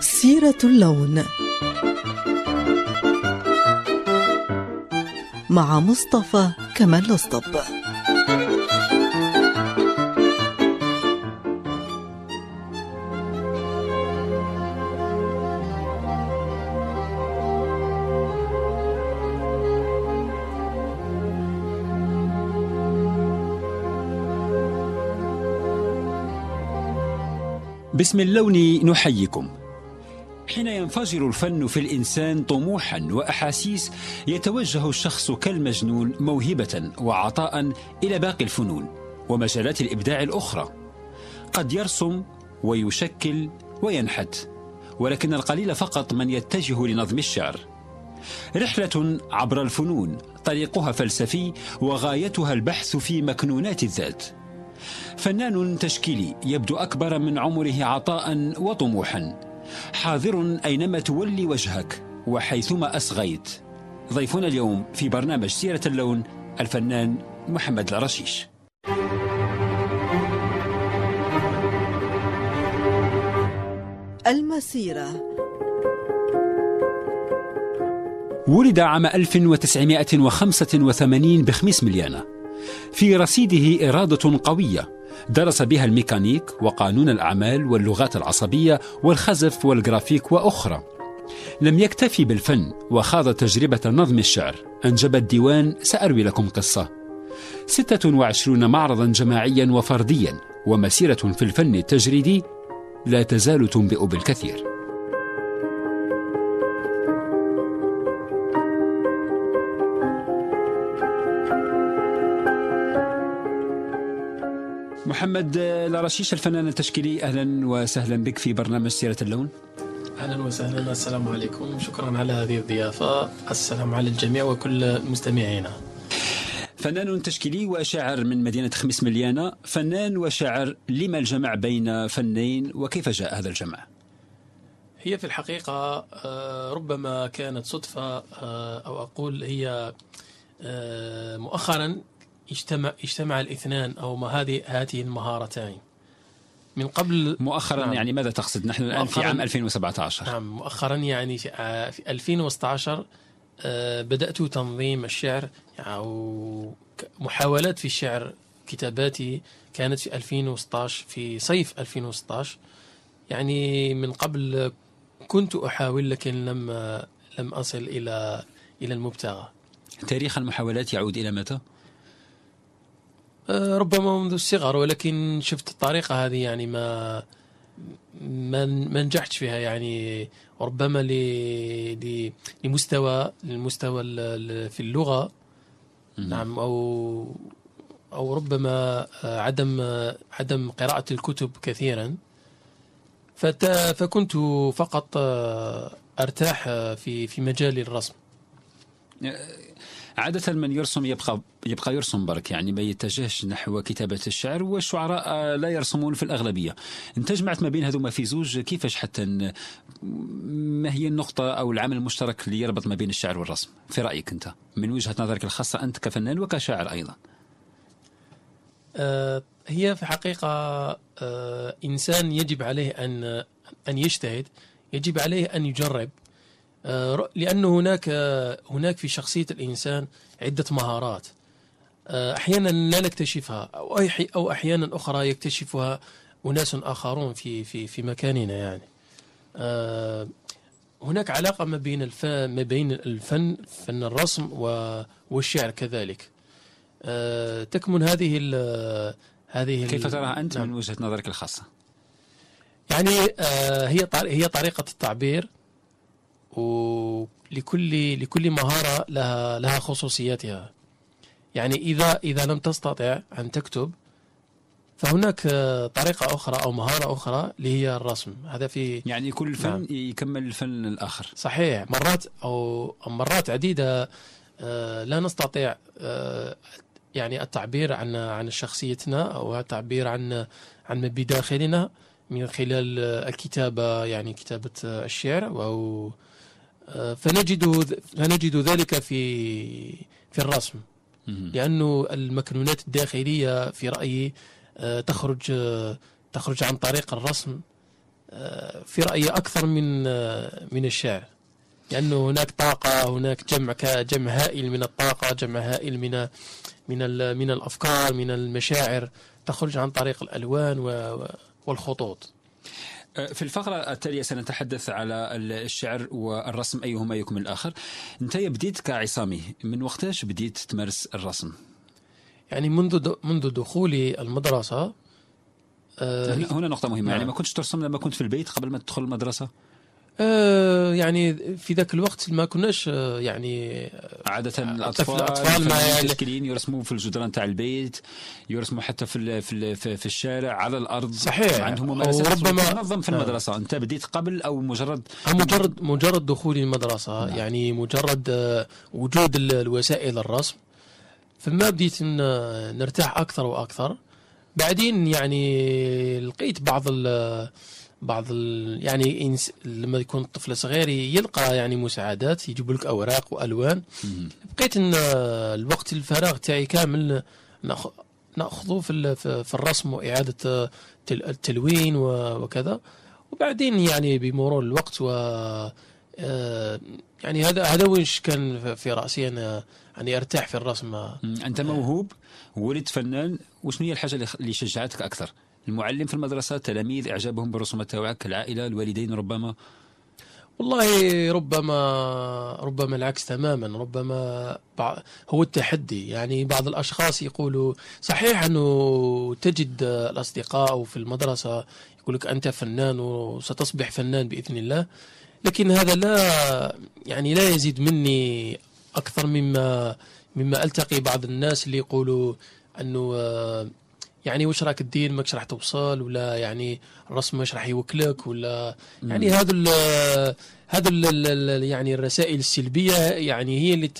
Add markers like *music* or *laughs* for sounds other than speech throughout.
سيرة اللون. مع مصطفى كمال الصب باسم اللون نحييكم. حين ينفجر الفن في الإنسان طموحا وأحاسيس يتوجه الشخص كالمجنون موهبة وعطاء إلى باقي الفنون ومجالات الإبداع الأخرى. قد يرسم ويشكل وينحت ولكن القليل فقط من يتجه لنظم الشعر. رحلة عبر الفنون طريقها فلسفي وغايتها البحث في مكنونات الذات. فنان تشكيلي يبدو أكبر من عمره عطاء وطموحا. حاضر أينما تولي وجهك وحيثما أصغيت. ضيفنا اليوم في برنامج سيرة اللون الفنان محمد الرشيش. المسيرة. ولد عام 1985 بخميس مليانة. في رصيده إرادة قوية درس بها الميكانيك وقانون الأعمال واللغات العصبية والخزف والجرافيك وأخرى. لم يكتفي بالفن وخاض تجربة نظم الشعر. أنجب الديوان سأروي لكم قصة. 26 معرضا جماعيا وفرديا ومسيرة في الفن التجريدي لا تزال تنبئ بالكثير. محمد لرشيش الفنان التشكيلي. أهلا وسهلا بك في برنامج سيرة اللون. أهلا وسهلا. السلام عليكم. شكرا على هذه الضيافة. السلام على الجميع وكل مستمعينا. فنان تشكيلي وشاعر من مدينة خميس مليانة. فنان وشاعر لما الجمع بين فنين وكيف جاء هذا الجمع؟ هي في الحقيقة آه، ربما كانت صدفة آه، أو أقول هي آه، مؤخرا اجتمع اجتمع الاثنان أو ما هذه هذه المهارتان من قبل مؤخرا نعم. يعني ماذا تقصد؟ نحن الآن في عام 2017 نعم مؤخرا يعني في آه، في 2016 آه، بدأت تنظيم الشعر ك- محاولات في الشعر كتاباتي كانت في 2016 في صيف 2016 يعني من قبل كنت أحاول لكن لم لم أصل إلى إلى المبتغى. تاريخ المحاولات يعود إلى متى؟ آه، ربما منذ الصغر ولكن شفت الطريقة هذه يعني ما ما ما نجحتش فيها. يعني ربما ل لمستوى للمستوى ال- ال- في اللغة. نعم أو أو ربما آه، عدم عدم قراءة الكتب كثيرا. فت فكنت فقط آه، أرتاح آه، في في مجال الرسم. عادة من يرسم يبقى يبقى يرسم برك يعني ما يتجهش نحو كتابة الشعر والشعراء لا يرسمون في الأغلبية. أنت جمعت ما بين هذوما في زوج كيفاش حتى ما هي النقطة أو العامل المشترك اللي يربط ما بين الشعر والرسم؟ في رأيك أنت من وجهة نظرك الخاصة أنت كفنان وكشاعر أيضا؟ آه، هي في حقيقة آه، إنسان يجب عليه أن أن يجتهد يجب عليه أن يجرب. لأن هناك آه، هناك في شخصية الإنسان عدة مهارات. آه، أحيانا لا نكتشفها أو أو أحيانا أخرى يكتشفها أناس آخرون في في في مكاننا يعني. آه، هناك علاقة ما بين الف ما بين الفن فن الرسم والشعر كذلك. آه، تكمن هذه ال هذه كيف تراها أنت نعم. من وجهة نظرك الخاصة؟ يعني آه، هي هي طريقة التعبير. ولكل لكل مهارة لها لها خصوصياتها يعني إذا إذا لم تستطع أن تكتب فهناك طريقة أخرى أو مهارة أخرى اللي هي الرسم. هذا في يعني كل فن نعم. يكمل الفن الآخر. صحيح. مرات أو أو مرات عديدة آه، لا نستطيع آه، يعني التعبير عن عن شخصيتنا أو التعبير عن عن ما بداخلنا من خلال آه، الكتابة يعني كتابة آه، الشعر أو آه، فنجد فنجد ذلك في في الرسم. لأنه المكنونات الداخلية في رأيي آه، تخرج آه، تخرج عن طريق الرسم آه، في رأيي أكثر من من الشعر لأنه هناك طاقة هناك جمع ك- جمع هائل من الطاقة جمع هائل من من من الأفكار من المشاعر تخرج عن طريق الألوان والخطوط. في الفقرة التالية سنتحدث على الشعر والرسم أيهما يكمل الآخر. أنت بديت كعصامي من وقتاش بديت تمارس الرسم؟ يعني منذ منذ دخولي المدرسة آه، هنا نقطة مهمة. يعني نعم. ما كنتش ترسم لما كنت في البيت قبل ما تدخل المدرسة؟ آه، يعني في ذاك الوقت ما كناش آه، يعني عادة الطفل- الأطفال الأطفال ما يعني- يرسموا في الجدران تاع البيت يرسموا حتى في ال- في ال- في في الشارع على الأرض صحيح. عندهم ممارسات وربما- تنظم في. المدرسة أنت بديت قبل أو مجرد مجرد مجرد دخولي المدرسة نعم. يعني مجرد آه، وجود ال- الوسائل الرسم فما بديت نرتاح أكثر وأكثر بعدين يعني لقيت بعض ال بعض ال يعني إنس لما يكون الطفل صغير يلقى يعني مساعدات يجيب لك أوراق وألوان. مم. بقيت ان الوقت الفراغ تاعي كامل نأخ- نأخذه في ال- في الرسم وإعادة تل- التلوين و- وكذا. وبعدين يعني بمرور الوقت و آه، يعني هذا هذا وش كان في- في رأسي. أنا يعني أرتاح في الرسم. أنت موهوب ولد فنان وشنو هي الحاجة اللي- شجعتك أكثر؟ المعلم في المدرسة التلاميذ إعجابهم بالرسومات تاعك العائلة الوالدين ربما. والله ربما ربما العكس تماما ربما هو التحدي. يعني بعض الأشخاص يقولوا صحيح أنه تجد الأصدقاء في المدرسة يقول لك أنت فنان وستصبح فنان بإذن الله لكن هذا لا يعني لا يزيد مني أكثر مما مما ألتقي بعض الناس اللي يقولوا أنه يعني واش راك الدين ماكش راح توصل؟ ولا يعني الرسم ماش راح يوكلك؟ ولا يعني هذا هذا يعني الرسائل السلبية يعني هي اللي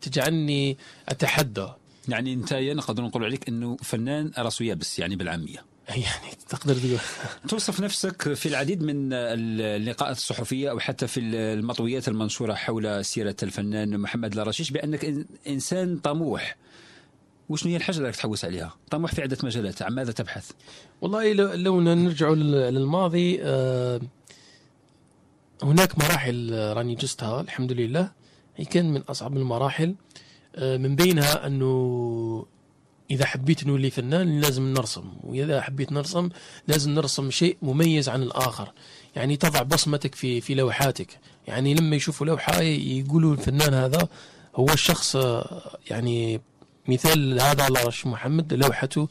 تجعلني أتحدى. يعني أنت نقدر نقول عليك أنه فنان راسو يابس يعني بالعامية. *laughs* يعني تقدر تقول. توصف نفسك في العديد من اللقاءات الصحفية أو حتى في المطويات المنشورة حول سيرة الفنان محمد لرشيش بأنك إن- إنسان طموح. وشنو هي الحاجة اللي راك تحوس عليها؟ طموح في عدة مجالات عن ماذا تبحث؟ والله لو, نرجع للماضي آه، هناك مراحل آه، راني جزتها الحمد لله هي كان من أصعب المراحل آه، من بينها أنه إذا حبيت نولي فنان لازم نرسم وإذا حبيت نرسم لازم نرسم شيء مميز عن الآخر. يعني تضع بصمتك في في لوحاتك. يعني لما يشوفوا لوحة يقولوا الفنان هذا هو الشخص يعني مثال هذا على رشيد محمد لوحته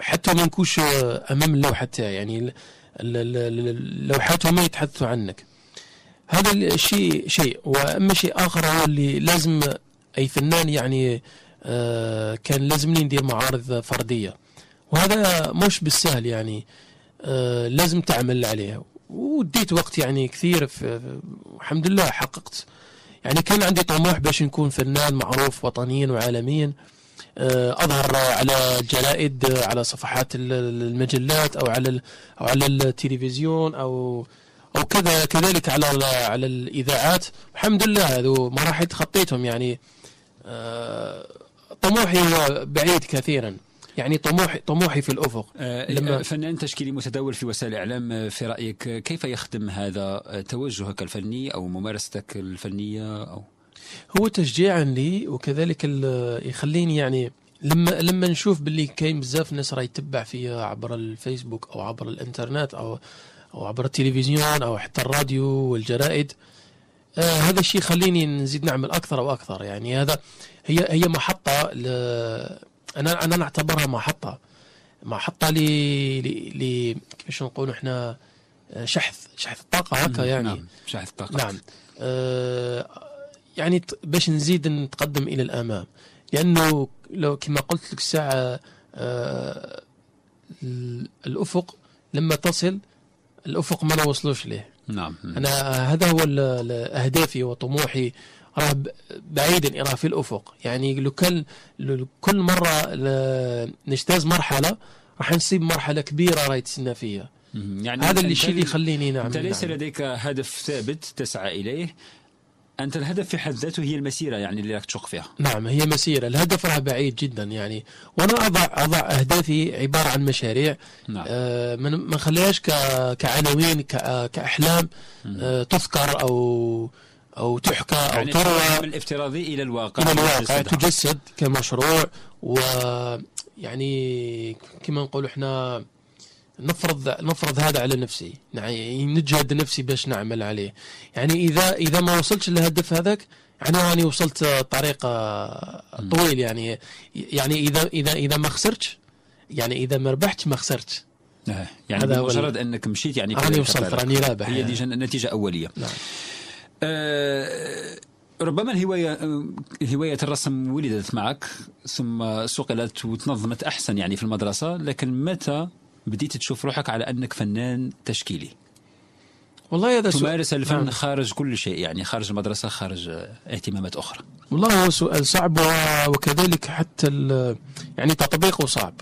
حتى ما نكونش آه، أمام اللوحة تاعي يعني لوحاته ما يتحدثوا عنك. هذا الشيء شيء وأما شيء آخر هو اللي لازم أي فنان يعني آه، كان لازمني ندير معارض فردية. وهذا مش بالسهل يعني آه، لازم تعمل عليه. وديت وقت يعني كثير الحمد لله حققت. يعني كان عندي طموح باش نكون فنان معروف وطنيا وعالميا آه، أظهر على الجرائد آه، على صفحات ال- ال- المجلات أو على أو على التلفزيون أو أو كذا كذلك على على الإذاعات. الحمد لله هذو مراحل تخطيتهم يعني آه، طموحي بعيد كثيرا. يعني طموحي طموحي في الأفق. آه، لما- فنان تشكيلي متداول في وسائل الإعلام آه، في رأيك آه، كيف يخدم هذا آه، توجهك الفني أو ممارستك الفنية أو؟ هو تشجيعا لي وكذلك ال- يخليني يعني لما لما نشوف باللي كاين بزاف ناس راه يتبع فيا عبر الفيسبوك أو عبر الإنترنت أو أو عبر التلفزيون أو حتى الراديو والجرائد آه هذا الشيء يخليني نزيد نعمل أكثر وأكثر. يعني هذا هي هي محطة ل أنا أنا نعتبرها محطة. محطة ل ل كيفاش نقولوا إحنا؟ شحذ شحذ الطاقة هكا يعني. نعم شاهد الطاقة. نعم. آه يعني باش نزيد نتقدم إلى الأمام. لأنه لو كما قلت لك الساعة آه ال- الأفق لما تصل الأفق ما نوصلوش ليه. نعم أنا هذا هو أهدافي وطموحي. راه بعيدا راه في الأفق. يعني لو كان كل مرة نجتاز مرحلة راح نصيب مرحلة كبيرة راهي تسنى فيها. يعني هذا اللي الشيء اللي يخليني نعم أنت ليس نعم. لديك هدف ثابت تسعى إليه. أنت الهدف في حد ذاته هي المسيرة يعني اللي راك تشق فيها. نعم هي مسيرة. الهدف راه بعيد جدا يعني. وأنا أضع أضع أهدافي عبارة عن مشاريع. نعم. آه، ما نخليهاش كعناوين ك- كأحلام آه، تذكر أو أو تحكى أو يعني تروى تروى من الافتراضي إلى الواقع إلى الواقع. تجسد كمشروع ويعني كما نقول إحنا نفرض نفرض هذا على نفسي يعني نجهد نفسي باش نعمل عليه يعني إذا إذا ما وصلتش للهدف هذاك يعني راني وصلت طريق طويل يعني يعني إذا إذا إذا ما خسرتش يعني إذا ما ربحتش ما خسرتش آه، يعني بمجرد أنك مشيت يعني راني وصلت. راني رابح هي يعني. نتيجة أولية نعم. آه، ربما الهواية آه، هواية الرسم ولدت معك ثم صقلت وتنظمت أحسن يعني في المدرسة لكن متى بديت تشوف روحك على أنك فنان تشكيلي والله هذا سؤال تمارس الفن نعم. خارج كل شيء يعني خارج المدرسة خارج اهتمامات أخرى والله هو سؤال صعب وكذلك حتى يعني تطبيقه صعب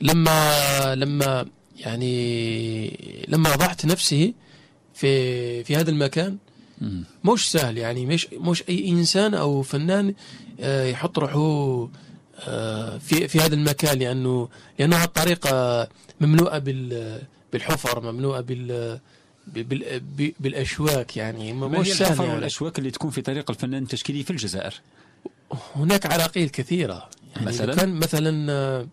لما لما يعني لما وضعت نفسي في في هذا المكان. مش سهل يعني مش مش أي إنسان أو فنان آه، يحط روحه آه، في في هذا المكان لأنه لأنه الطريقة مملوءه بال بالحفر مملوءه بال بال- بال- بالأشواك يعني ما مش هي سهل الحفر يعني. والأشواك اللي تكون في طريق الفنان التشكيلي في الجزائر هناك عراقيل كثيرة يعني مثلاً؟ مثلا كان مثلا آه،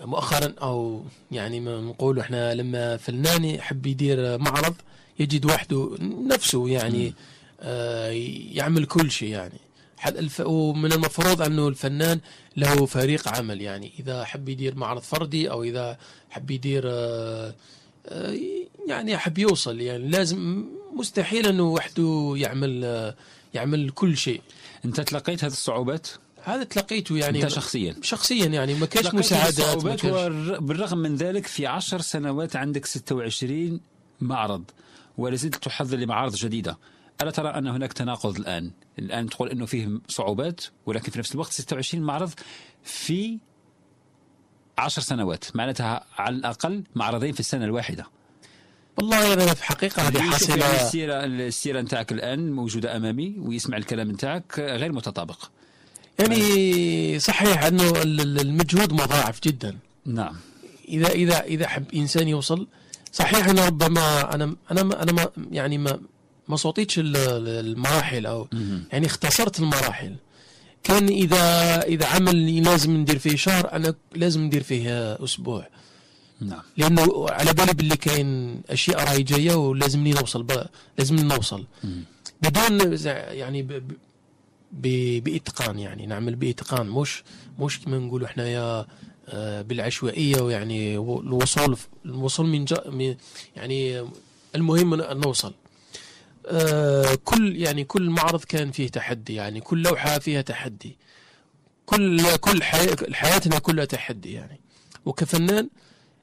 مؤخرا أو يعني ما نقول إحنا لما فنان يحب يدير معرض يجد وحده نفسه يعني آه، يعمل كل شيء يعني. حد- الف- ومن المفروض أنه الفنان له فريق عمل يعني. إذا حب يدير معرض فردي أو إذا حب يدير آه، آه، يعني حب يوصل يعني. لازم مستحيل أنه وحده يعمل آه، يعمل كل شيء. أنت تلقيت هذه الصعوبات؟ هذا تلقيته يعني أنت شخصيا. شخصيا يعني ما كانش مساعدات ما كانش وبالرغم من ذلك في عشر سنوات عندك 26 معرض ولا زلت تحضر لمعارض جديدة. ألا ترى أن هناك تناقض الآن؟ الآن تقول أنه فيه صعوبات ولكن في نفس الوقت 26 معرض في عشر سنوات معناتها على الأقل معرضين في السنة الواحدة. والله أنا في حقيقة هذه يشوف يعني حاصله السيرة السيرة نتاعك الآن موجودة أمامي ويسمع الكلام نتاعك غير متطابق. يعني صحيح أنه ال- ال- المجهود مضاعف جدا نعم اذا اذا إذا حب إنسان يوصل صحيح أنه ربما أنا أنا ما أنا ما يعني ما ما صوتيتش ال- ال- المراحل أو. يعني اختصرت المراحل كان اذا إذا عمل لازم ندير فيه شهر أنا لازم ندير فيه أسبوع نعم لأنه على بالي باللي كاين أشياء راهي جاية ولازمني نوصل. لازمني نوصل. بدون يعني. بإتقان يعني نعمل بإتقان. مش مش كما نقولوا حنايا آه، بالعشوائية ويعني الوصول الوصول من, جا... يعني المهم ان نوصل. آه، كل يعني كل معرض كان فيه تحدي يعني كل لوحة فيها تحدي. كل كل حي... حياتنا كلها تحدي يعني. وكفنان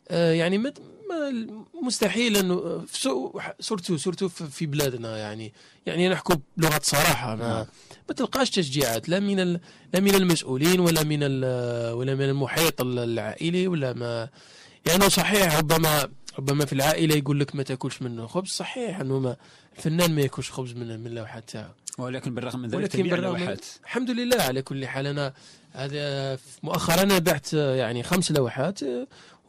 آه، يعني مستحيل انه sur- surtout surtout في بلادنا يعني. يعني نحكوا بلغة صراحة. ما ما تلقاش تشجيعات. لا من لا من المسؤولين ولا من ولا من المحيط العائلي ولا ما يعني صحيح ربما ربما في العائلة يقول لك ما تأكلش منه خبز. صحيح أنه ما الفنان ما يأكلش خبز من من اللوحات تاعه ولكن بالرغم من ذلك ولكن تبيع اللوحات. الحمد لله على كل حال. أنا هذا مؤخرا أنا بعت يعني خمس لوحات.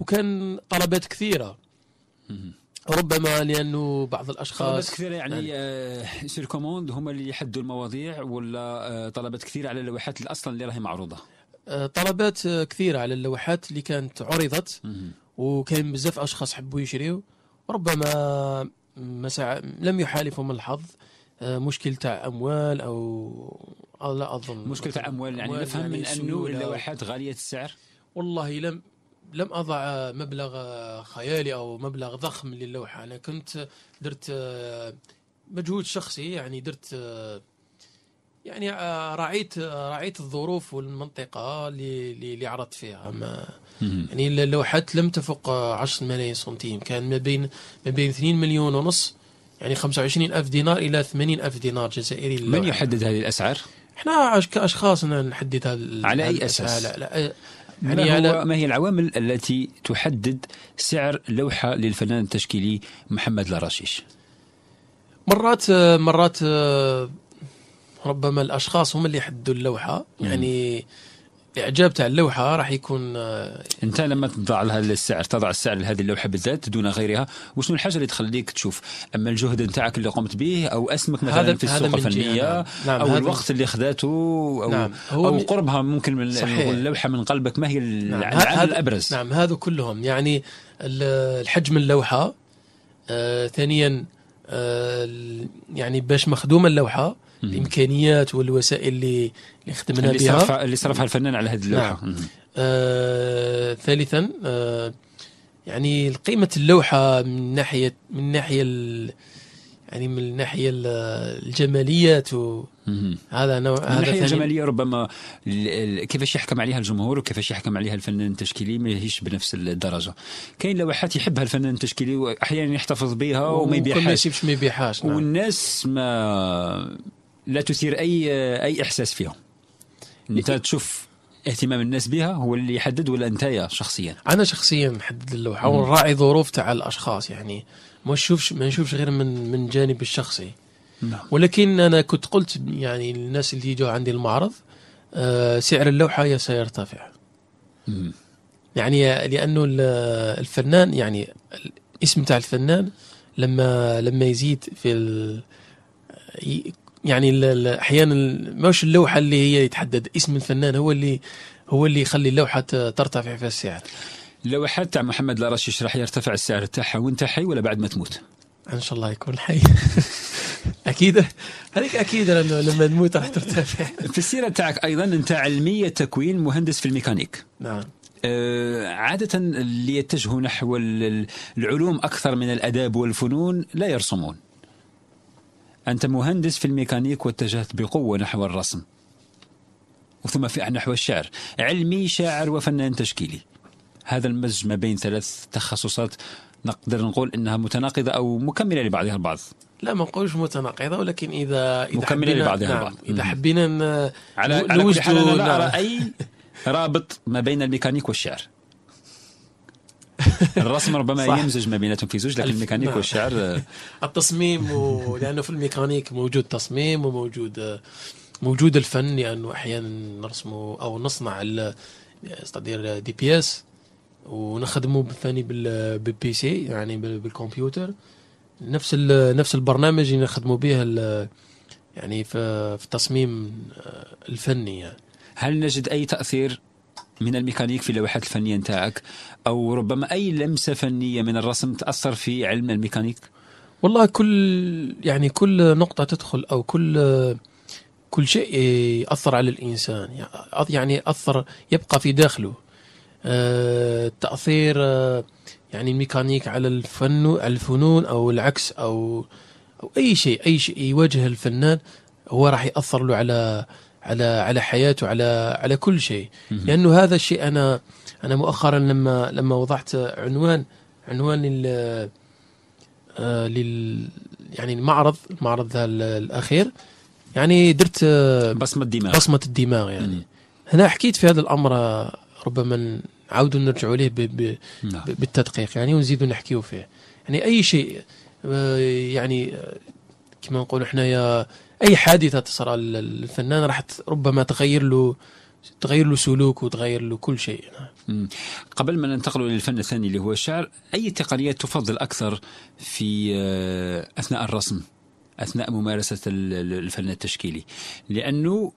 وكان طلبات كثيرة. ربما لأنه بعض طلبات الاشخاص كثيرة يعني آه سير كوموند هم اللي يحدوا المواضيع ولا آه طلبات كثيرة على اللوحات اللي أصلا اللي راهي معروضة آه، طلبات كثيرة على اللوحات اللي كانت عرضت. وكان بزاف أشخاص حبوا يشريوا ربما مسا... لم يحالفهم الحظ مشكل تاع أموال أو لا أظن مشكلة تاع أموال يعني نفهم من أنه. اللوحات غالية السعر والله لم لم أضع مبلغ خيالي أو مبلغ ضخم للوحه أنا كنت درت آه، مجهود شخصي يعني درت آه، يعني آه، راعيت آه، راعيت الظروف والمنطقة اللي اللي عرضت فيها ما. يعني اللوحات لم تفق آه، 10 ملايين سنتيم كان ما بين ما بين 2 مليون ونص يعني 25 ألف دينار إلى 80 ألف دينار جزائري من. يحدد هذه الأسعار؟ إحنا كأشخاص نحدد هذا على الأسعار. أساس؟ لا لا يعني على هو ما هي العوامل التي تحدد سعر لوحة للفنان التشكيلي محمد لرشيش؟ مرات مرات ربما الأشخاص هم اللي يحددوا اللوحة يعني الاعجاب تاع اللوحة راح يكون آه، أنت لما تضع لها السعر تضع السعر لهذه اللوحة بالذات دون غيرها وشنو الحاجة اللي تخليك تشوف أما الجهد نتاعك اللي قمت به أو أسمك مثلا هذا- في السوق الفنية نعم. نعم، أو الوقت اللي خذاته أو نعم، من- قربها ممكن من صحيح. اللوحه من قلبك ما هي نعم، العامل هذا- الأبرز نعم هذا كلهم يعني ال- الحجم اللوحة آه ثانيا آه يعني باش مخدومه اللوحة. الإمكانيات والوسائل اللي اللي خدمنا اللي بها. صرفها اللي صرفها الفنان على هذه اللوحة. مم. آه ثالثا آه يعني قيمة اللوحة من ناحية من ناحية ال- يعني من الناحية ال- الجماليات وهذا مم. نوع من هذا الناحيه الجمالية ربما كيفاش يحكم عليها الجمهور وكيفاش يحكم عليها الفنان التشكيلي ما هيش بنفس الدرجة. كاين لوحات يحبها الفنان التشكيلي واحيانا يحتفظ بها وما يبيعهاش. ما يبيعهاش نعم. والناس ما لا تثير أي أي إحساس فيهم. أنت تشوف اهتمام الناس بها هو اللي يحدد ولا أنت شخصيا؟ أنا شخصيا نحدد اللوحة مم. ونراعي ظروف تاع الأشخاص يعني ما نشوفش ما نشوفش غير من من جانب الشخصي. نعم. ولكن أنا كنت قلت يعني الناس اللي يجوا عندي المعرض آه سعر اللوحة سيرتفع مم. يعني لأنه ال- الفنان يعني الاسم تاع الفنان لما لما يزيد في ال يعني أحيانا مش اللوحة اللي هي يتحدد. اسم الفنان هو اللي هو اللي يخلي اللوحة ترتفع في السعر. اللوحات تاع محمد الرشيش راح يرتفع السعر تاعها وانت حي ولا بعد ما تموت؟ إن شاء الله يكون حي. *laughs* أكيد. هذيك أكيد لأنه لما نموت راح ترتفع. *laughs* في السيرة تاعك أيضا أنت علمية تكوين مهندس في الميكانيك. نعم. آه، عادة اللي يتجهوا نحو ال- العلوم أكثر من الأداب والفنون لا يرسمون. أنت مهندس في الميكانيك واتجهت بقوة نحو الرسم وثم في نحو الشعر علمي شاعر وفنان تشكيلي هذا المزج ما بين ثلاث تخصصات نقدر نقول إنها متناقضة أو مكملة لبعضها البعض لا ما نقولش متناقضة ولكن اذا إذا مكملة حبينا- لبعضها نعم البعض. إذا. حبينا على, على كل حال أنا نوجدوا- لا نعم. أرى أي رابط ما بين الميكانيك والشعر *laughs* الرسم ربما صح. يمزج ما بيناتهم في زوج لكن الميكانيك نعم. والشعر آه، *laughs* التصميم و... لأنه في الميكانيك موجود تصميم وموجود موجود الفن لأنه أحيانا نرسم أو نصنع ال- c'est-à-dire des pièces ونخدمه بالثاني بال- بال PC يعني بال- بالكمبيوتر نفس. نفس البرنامج اللي نخدموا به. يعني في في التصميم الفني يعني. هل نجد أي تأثير من الميكانيك في اللوحات الفنية نتاعك؟ أو ربما أي لمسة فنية من الرسم تأثر في علم الميكانيك؟ والله كل يعني كل نقطة تدخل أو كل كل شيء يأثر على الإنسان. يعني أثر يبقى في داخله. آه، تأثير آه، يعني الميكانيك على الفن الفنون أو العكس أو أو أي شيء أي شيء يواجه الفنان هو راح يأثر له على على على حياته على على كل شيء. لأنه هذا الشيء أنا أنا مؤخرا لما لما وضعت عنوان عنوان لل آه، لل يعني المعرض المعرض الأخير يعني درت آه، بصمة دماغ بصمة الدماغ يعني. هنا حكيت في هذا الأمر آه، ربما نعاودوا نرجعوا ليه ب- ب- نعم. بالتدقيق يعني ونزيدوا نحكيوا فيه. يعني أي شيء يعني كما نقول حنايا أي حادثة تصرى للفنان راح ربما تغير له تغير له سلوك وتغير له كل شيء. مم. قبل ما ننتقل للفن الثاني اللي هو الشعر أي تقنيات تفضل أكثر في آه، أثناء الرسم أثناء ممارسة ال- ال- الفن التشكيلي؟ لأنه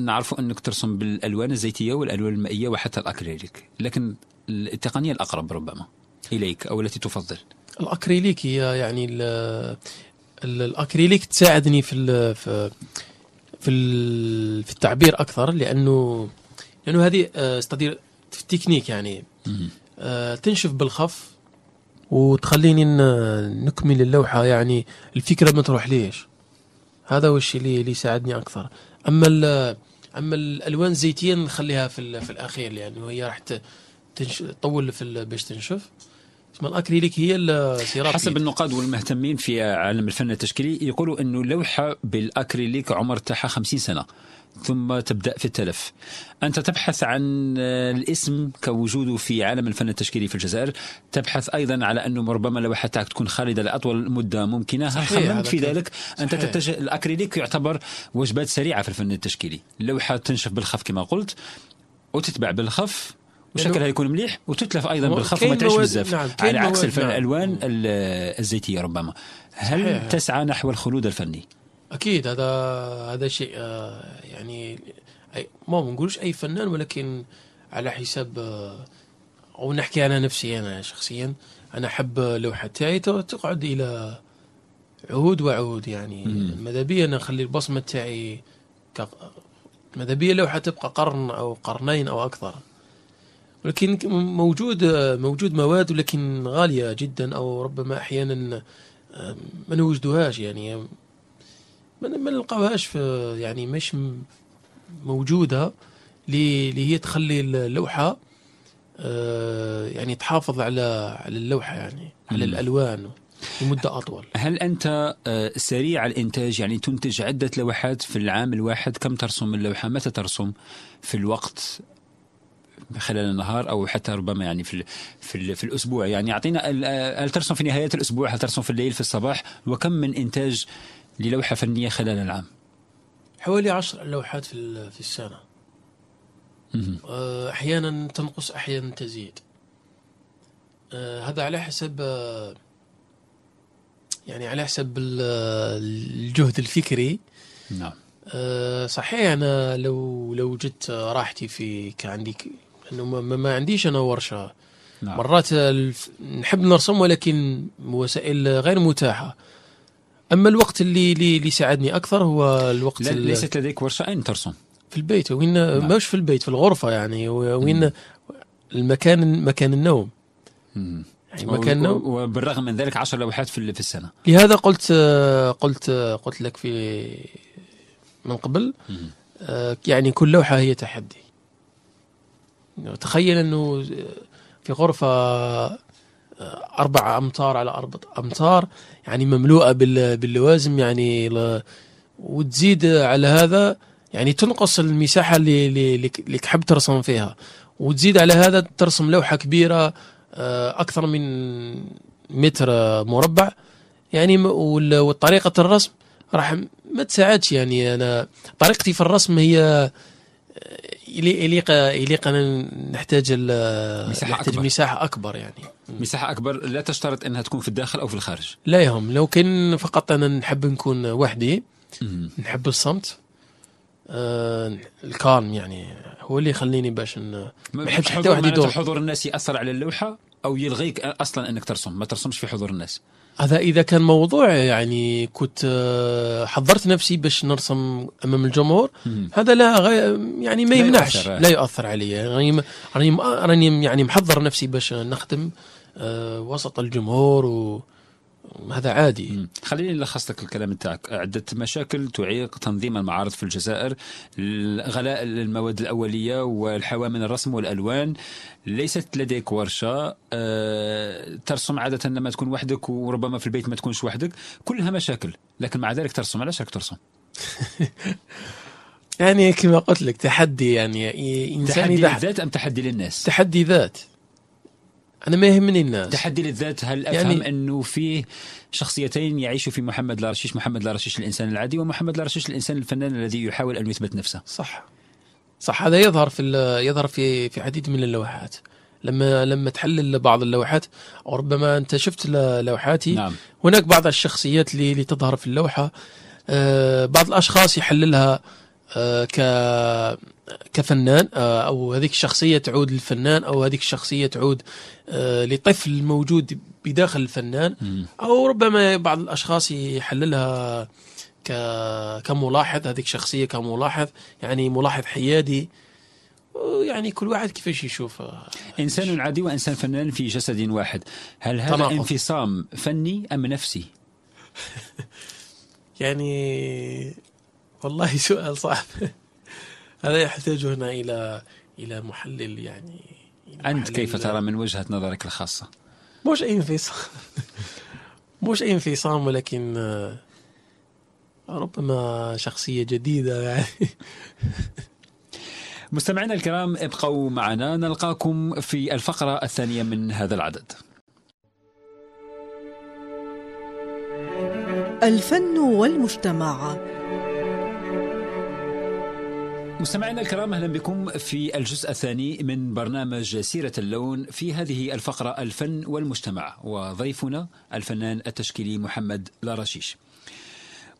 نعرف أنك ترسم بالألوان الزيتية والألوان المائية وحتى الأكريليك لكن التقنية الأقرب ربما إليك أو التي تفضل؟ الأكريليك هي يعني الأكريليك تساعدني في ال في في, ال في التعبير أكثر لأنه لأنه هذه آه، استدير في التكنيك يعني. آه، تنشف بالخف وتخليني نكمل اللوحة يعني. الفكرة ما تروح ليش؟ هذا هو الشيء اللي اللي يساعدني أكثر. أما ال- أما الألوان الزيتية نخليها في في الأخير لأنه هي راح تطول في باش تنشف. اسمها الاكريليك هي السيرابيد حسب النقاد والمهتمين في عالم الفن التشكيلي يقولوا إنه لوحة بالاكريليك عمر تاعها 50 سنة ثم تبدأ في التلف. أنت تبحث عن الاسم كوجوده في عالم الفن التشكيلي في الجزائر، تبحث أيضا على أنه ربما اللوحه تاعك تكون خالدة لأطول مدة ممكنة، هل خممت في ذلك؟ أنت صحيح. تتجه الاكريليك يعتبر وجبات سريعة في الفن التشكيلي، اللوحه تنشف بالخف كما قلت وتتباع بالخف وشكلها يكون مليح وتتلف أيضا بالخف وما تعيش بزاف نعم، على عكس نعم. الألوان ال- الزيتية ربما هل صحيح. تسعى نحو الخلود الفني أكيد هذا هذا شيء آه، يعني ما بنقولش أي فنان ولكن على حساب آه، أو نحكي على نفسي أنا شخصيا أنا أحب لوحه تاعي تقعد إلى عهود وعهود يعني. ماذا بي أنا أخلي البصمة تاعي ك... ماذا بي لوحة تبقى قرن أو قرنين أو أكثر ولكن موجود موجود مواد ولكن غالية جدا أو ربما أحيانا آه، ما نوجدوهاش يعني. ما نلقاوهاش في يعني مش م- موجودة لي- اللي هي تخلي اللوحة آه، يعني تحافظ على على اللوحة يعني على مم. الألوان لمدة أطول. هل أنت آه، سريع الإنتاج يعني تنتج عدة لوحات في العام الواحد؟ كم ترسم اللوحة؟ متى ترسم في الوقت؟ خلال النهار أو حتى ربما يعني في ال في, ال في الأسبوع. يعني اعطينا هل ترسم في نهاية الأسبوع؟ هل ترسم في الليل في الصباح؟ وكم من إنتاج للوحة فنيه خلال العام؟ حوالي عشر لوحات في في السنة. آه، أحيانا تنقص أحيانا تزيد. آه، هذا على حسب آه، يعني على حسب ال- الجهد الفكري. نعم. صحيح أنا لو لو جيت راحتي في كعندي ك- لأنه ما, ما- عنديش أنا ورشة. نعم. مرات الف- نحب نرسم ولكن وسائل غير متاحة. أما الوقت اللي اللي اللي ساعدني أكثر هو الوقت لا ال- ليست لديك ورشة. أين ترسم؟ في البيت. وين مش في البيت في الغرفة يعني. وين المكان مكان النوم. مم. يعني مكان النوم. وبالرغم من ذلك عشر لوحات في في السنة. لهذا قلت قلت قلت لك في من قبل. مم. آه، يعني كل لوحة هي تحدي. تخيل أنه في غرفة آه، أربع أمتار على أربع أمتار يعني مملوءة بال- باللوازم يعني وتزيد على هذا يعني تنقص المساحة اللي اللي حاب ترسم فيها. وتزيد على هذا ترسم لوحة كبيرة آه، أكثر من متر مربع. يعني وطريقة الرسم راح ما تساعدش يعني. أنا طريقتي في الرسم هي يليق يليق أنا نحتاج مساحة نحتاج أكبر. مساحة أكبر يعني مساحة أكبر لا تشترط إنها تكون في الداخل أو في الخارج لا يهم لو كان فقط أنا نحب نكون وحدي مم. نحب الصمت آه الكالم يعني هو اللي يخليني باش. ما يحبش حتى حضور- واحد معناته يدور حضور الناس يأثر على اللوحة أو يلغيك أصلا إنك ترسم ما ترسمش في حضور الناس هذا إذا كان موضوع يعني كنت آه، حضرت نفسي باش نرسم أمام الجمهور. هذا لا غي يعني ما يمنعش. لا يؤثر علي راني راني راني يعني محضر نفسي باش نخدم آه، وسط الجمهور وهذا عادي. مم. خليني نلخص لك الكلام تاعك عدة مشاكل تعيق تنظيم المعارض في الجزائر غلاء المواد الأولية والحوامل من الرسم والألوان. ليست لديك ورشة. أه ترسم عادة لما تكون وحدك وربما في البيت ما تكونش وحدك. كلها مشاكل لكن مع ذلك ترسم. علاش راك ترسم؟ *laughs* يعني كما قلت لك تحدي يعني انسان تحدي للذات أم تحدي للناس؟ تحدي ذات. أنا ما يهمني الناس. تحدي للذات هل يعني- افهم أنه فيه شخصيتين يعيش في محمد لارشيش محمد لارشيش الإنسان العادي ومحمد لارشيش الإنسان الفنان الذي يحاول أن يثبت نفسه؟ صح. صح هذا يظهر في يظهر في في عديد من اللوحات. لما لما تحلل بعض اللوحات أو ربما أنت شفت لوحاتي نعم. هناك بعض الشخصيات اللي, اللي تظهر في اللوحة آه، بعض الأشخاص يحللها ك كفنان آه، أو هذيك الشخصية تعود للفنان أو هذيك الشخصية تعود آه، لطفل موجود بداخل الفنان. أو ربما بعض الأشخاص يحللها ك كملاحظ هذيك شخصية كملاحظ يعني ملاحظ حيادي يعني كل واحد كيفاش يشوف إنسان عادي وإنسان فنان في جسد واحد هل هذا تناقض. انفصام فني أم نفسي *laughs* يعني والله *laughs* سؤال صعب. هذا يحتاج هنا إلى إلى محلل يعني إلى أنت محلل- كيف ترى من وجهة نظرك الخاصة؟ مش أي انفصام. *laughs* مش أي انفصام ولكن آه، ربما شخصية جديدة يعني. *laughs* مستمعينا الكرام ابقوا معنا. نلقاكم في الفقرة الثانية من هذا العدد. الفن والمجتمع. مستمعينا الكرام أهلا بكم في الجزء الثاني من برنامج سيرة اللون في هذه الفقرة الفن والمجتمع وضيفنا الفنان التشكيلي محمد لارشيش.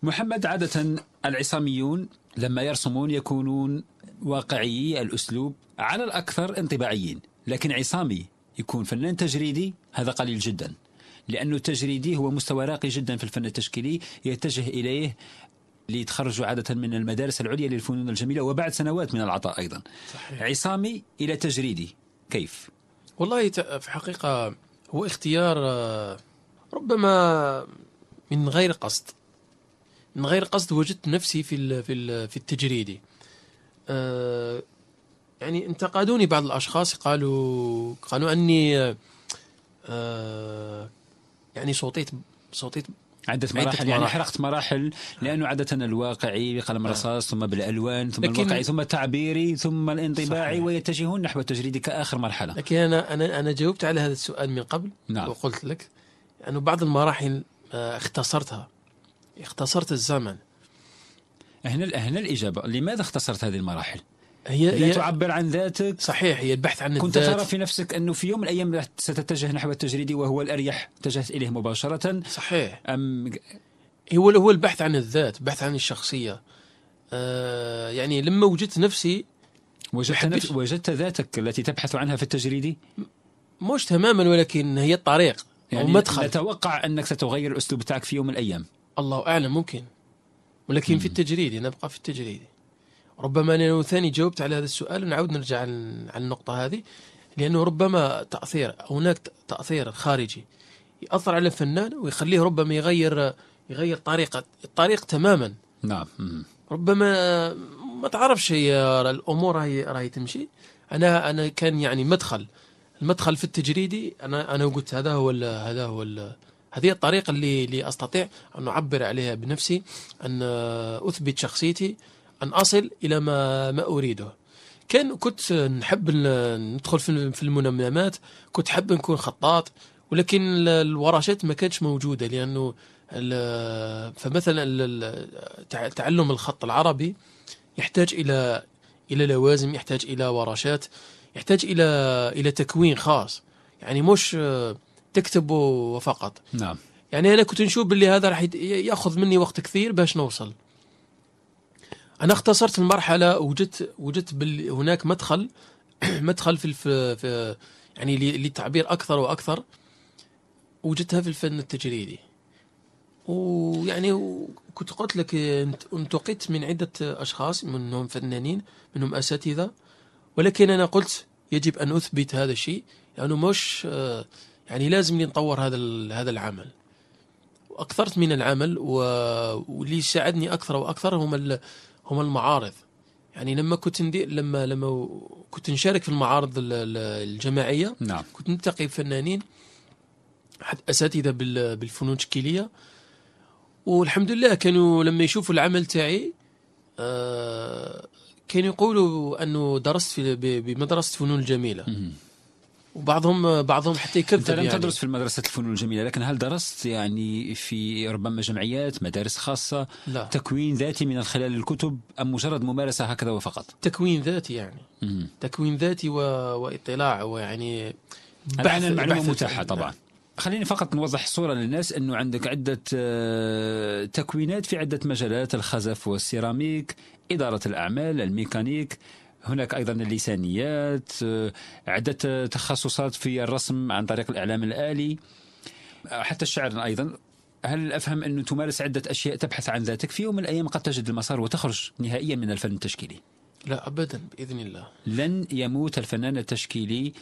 محمد عادة العصاميون لما يرسمون يكونون واقعيي الأسلوب على الأكثر انطباعيين، لكن عصامي يكون فنان تجريدي هذا قليل جدا. لأنه التجريدي هو مستوى راقي جدا في الفن التشكيلي يتجه إليه ليتخرجوا عادة من المدارس العليا للفنون الجميلة وبعد سنوات من العطاء أيضا صحيح. عصامي إلى تجريدي كيف؟ والله في حقيقة هو اختيار آه، ربما من غير قصد من غير قصد وجدت نفسي في في في التجريدي آه، يعني انتقدوني بعض الأشخاص قالوا قالوا أني آه، يعني صوتيت صوتيت عدة عدة مراحل يعني. حرقت مراحل لأنه عادة الواقعي بقلم آه. رصاص ثم بالألوان ثم لكن- الواقعي ثم التعبيري ثم الانطباعي صحيح. ويتجهون نحو التجريدي كآخر مرحلة لكن أنا أنا أنا جاوبت على هذا السؤال من قبل نعم وقلت لك أنه بعض المراحل آه، اختصرتها اختصرت الزمن هنا هنا الإجابة لماذا اختصرت هذه المراحل؟ هي لا هي تعبر عن ذاتك صحيح هي البحث عن كنت الذات. ترى في نفسك أنه في يوم من الأيام ستتجه نحو التجريدي وهو الأريح اتجهت إليه مباشرة. صحيح. أم هو هو البحث عن الذات بحث عن الشخصية. آه يعني لما وجدت نفسي وجدت, نفس وجدت ذاتك التي تبحث عنها في التجريدي مش تماما ولكن هي الطريق يعني أو مدخل نتوقع أنك ستغير الأسلوب تاعك في يوم من الأيام. الله أعلم ممكن. ولكن في التجريدي نبقى في التجريدي ربما أنا ثاني جاوبت على هذا السؤال ونعود نرجع عن عن النقطة هذه. لأنه ربما تأثير هناك تأثير خارجي يأثر على الفنان ويخليه ربما يغير يغير طريقه الطريق تماما. نعم. ربما ما تعرفش هي الأمور راهي راهي تمشي. أنا أنا كان يعني مدخل المدخل في التجريدي أنا أنا قلت هذا هو ال هذا هو ال هذه الطريقة اللي اللي أستطيع أن أعبر عليها بنفسي أن أثبت شخصيتي. أن أصل إلى ما ما أريده. كان كنت نحب ندخل في المنمنمات كنت حاب نكون خطاط ولكن ال- الورشات ما كانتش موجودة لأنه ال- فمثلا تعلم الخط العربي يحتاج إلى إلى لوازم يحتاج إلى ورشات يحتاج إلى إلى تكوين خاص. يعني مش تكتب وفقط نعم. يعني أنا كنت نشوف باللي هذا راح يأخذ مني وقت كثير باش نوصل. أنا اختصرت المرحلة وجدت وجدت بال هناك مدخل *clears throat* مدخل في, الف في يعني للتعبير أكثر وأكثر وجدتها في الفن التجريدي ويعني كنت قلت لك انت- انتقدت من عدة أشخاص منهم فنانين منهم أساتذة ولكن أنا قلت يجب أن أثبت هذا الشيء لأنه مش آه، يعني لازم نطور هذا هذا العمل وأكثرت من العمل. واللي ساعدني أكثر وأكثر هم. هم المعارض. يعني لما كنت ندير لما لما كنت نشارك في المعارض ال- ال- الجماعية نعم. كنت نلتقي بفنانين حد أساتذة بال- بالفنون التشكيليه والحمد لله كانوا لما يشوفوا العمل تاعي آه كانوا يقولوا أنه درست في بمدرسة فنون الجميله. وبعضهم بعضهم حتى يكذب لم يعني. تدرس في مدرسة الفنون الجميلة لكن هل درست يعني في ربما جمعيات مدارس خاصة؟ لا. تكوين ذاتي من خلال الكتب أم مجرد ممارسة هكذا وفقط؟ تكوين ذاتي يعني. مم. تكوين ذاتي و... واطلاع ويعني الآن المعلومة بحث- متاحة طبعا. خليني فقط نوضح الصورة للناس أنه عندك عدة آه، تكوينات في عدة مجالات الخزف والسيراميك إدارة الأعمال الميكانيك. هناك أيضا اللسانيات آه، عدة تخصصات في الرسم عن طريق الإعلام الآلي. آه، حتى الشعر أيضا. هل أفهم أنه تمارس عدة أشياء تبحث عن ذاتك؟ في يوم من الأيام قد تجد المسار وتخرج نهائيا من الفن التشكيلي. لا ابدا بإذن الله. لن يموت الفنان التشكيلي